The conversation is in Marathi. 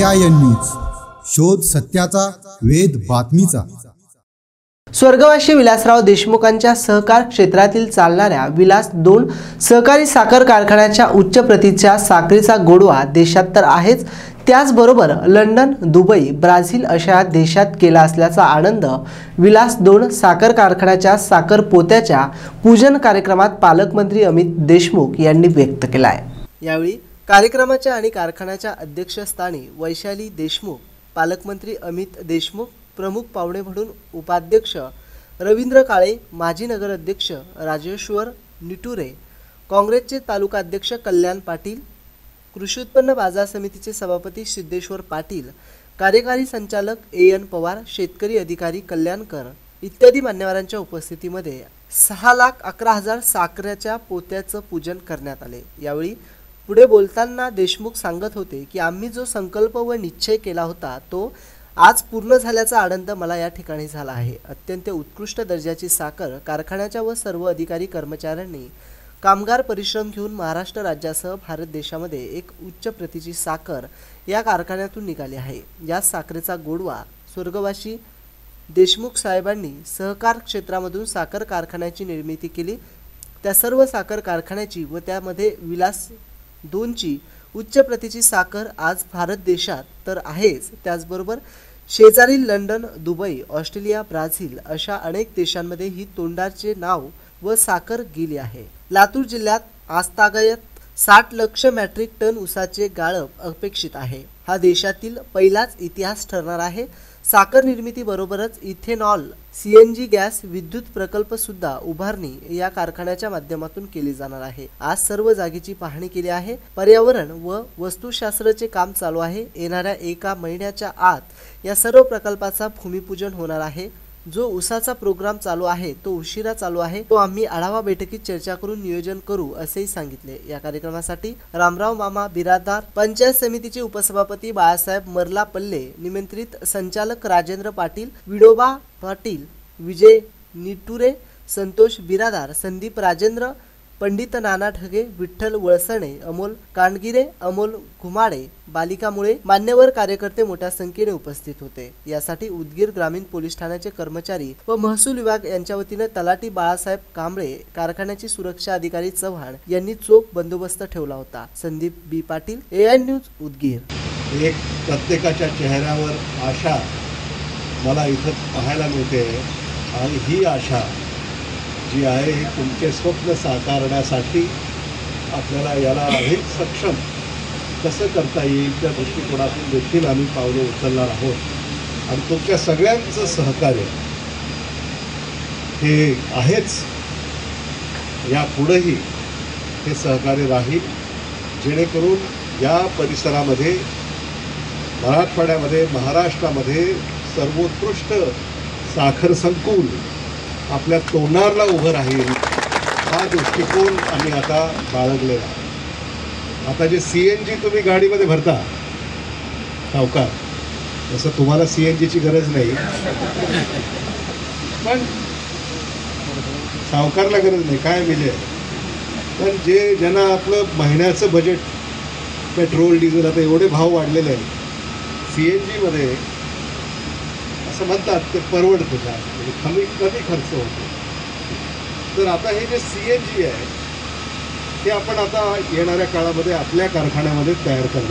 ए न्यूज शोध सत्याचा वेद बातमीचा. स्वर्गवासी विलासराव देशमुखांच्या सहकार क्षेत्रातील चालणाऱ्या विलास दोन सहकारी साखर कारखान्याच्या उच्च प्रतीच्या साखरेचा गोडवा देशात तर आहेच. त्याचबरोबर लंडन दुबई ब्राझील अशा देशात केला असल्याचा आनंद विलास दोन साखर कारखान्याच्या साखर पोत्याच्या पूजन कार्यक्रमात पालकमंत्री अमित देशमुख यांनी व्यक्त केला आहे यावेळी कार्यक्रमाच्या आणि कारखान्याच्या अध्यक्षस्थानी वैशाली देशमुख पालकमंत्री अमित देशमुख प्रमुख पाहुणे म्हणून उपाध्यक्ष रवींद्र काळे माजी नगराध्यक्ष राजेश्वर निटुरे काँग्रेसचे तालुकाध्यक्ष कल्याण पाटील कृषी उत्पन्न बाजार समितीचे सभापती सिद्धेश्वर पाटील कार्यकारी संचालक ए एन पवार शेतकरी अधिकारी कल्याणकर इत्यादी मान्यवरांच्या उपस्थितीमध्ये सहा लाख अकरा हजार साखरेच्या पोत्याचं पूजन करण्यात आले. यावेळी पुढे बोलताना देशमुख सांगत होते की आम्ही जो संकल्प व निश्चय केला होता तो आज पूर्ण झाल्याचा आनंद मला या ठिकाणी झाला आहे. अत्यंत उत्कृष्ट दर्जाची साखर कारखान्याच्या व सर्व अधिकारी कर्मचाऱ्यांनी कामगार परिश्रम घेऊन महाराष्ट्र राज्यासह भारत देशामध्ये एक उच्च प्रतीची साखर या कारखान्यातून निघाली आहे. या साखरेचा गोडवा स्वर्गवासी देशमुख साहेबांनी सहकार क्षेत्रामधून साखर कारखान्याची निर्मिती केली. त्या सर्व साखर कारखान्याची व त्यामध्ये विलास दोनची उच्च प्रतीची साखर आज भारत देशात तर आहेच. त्याचबरोबर शेजारील लंडन दुबई ऑस्ट्रेलिया ब्राझील अशा अनेक देशांमध्ये ही तोंडाचे नाव व साखर गेली आहे. लातूर जिल्ह्यात आजतागायत साठ लक्ष मॅट्रिक टन ऊसाचे गाळप अपेक्षित आहे. हा देशातील पहिलाच इतिहास ठरणार आहे. साखर निर्मितीबरोबरच ethanol C N G gas विद्युत प्रकल्पसुद्धा उभारणी या कारखान्याच्या माध्यमातून केली जाणार आहे. आज सर्व जागेची पाहणी केली आहे. पर्यावरण व वस्तुशास्त्राचे काम चालू आहे. येणाऱ्या एका महिन्याच्या आत या सर्व प्रकल्पाचा भूमिपूजन होणार आहे. जो उसाचा प्रोग्राम चालू आहे तो उशिरा चालू आहे तो आम्ही आढावा बैठकीत चर्चा करून नियोजन करू असेही सांगितले. या कार्यक्रमासाठी रामराव मामा बिरादार पंचायत समितीचे उपसभापती बाळासाहेब मरला पल्ले निमंत्रित संचालक राजेंद्र पाटील विडोबा पाटील विजय निटुरे संतोष बिरादार संदीप राजेंद्र पंडित नाना ढगे विठ्ठल वळसणे अमोल कांडगिरे अमोल घुमाडे बालिकामुळे मान्यवर कार्यकर्ते मोठ्या संख्येने उपस्थित होते. यासाठी उदगीर ग्रामीण पोलीस ठाण्याचे कर्मचारी व महसूल विभाग यांच्या वतीने तलाटी बाळासाहेब कांबळे कारखान्याची सुरक्षा अधिकारी चव्हाण यांनी चोख बंदोबस्त ठेवला होता. Sandeep B. Patil A news Udgir. एक प्रत्येकाच्या चेहऱ्यावर आशा मला इथं पाहायला मिळते आणि ही आशा जी आहे हे तुमचे स्वप्न साकारण्यासाठी आपल्याला याला अधिक सक्षम कसं करता येईल त्या दृष्टिकोनातून देखील आम्ही पावलं उचलणार आहोत. आणि तुमच्या सगळ्यांचं सहकार्य हे आहेच. यापुढंही हे सहकार्य राहील. जेणेकरून या परिसरामध्ये मराठवाड्यामध्ये महाराष्ट्रामध्ये सर्वोत्कृष्ट साखर संकुल आपल्या तोंडाला उभं राहील हा दृष्टिकोन आम्ही आता बाळगलेला आता जे सी एन जी तुम्ही गाडीमध्ये भरता सावकार तसं तुम्हाला सी एन जीची गरज नाही. पण सावकारला गरज नाही काय विजय? पण जे ज्यांना आपलं महिन्याचं बजेट पेट्रोल डिझेल आता एवढे भाव वाढलेले आहेत सी एन जीमध्ये असं म्हणतात ते परवडतं का? म्हणजे कमी कमी खर्च होतो. तर आता हे जे सी एन जी आहे ते आपण आता येणाऱ्या काळामध्ये आपल्या कारखान्यामध्ये तयार करणार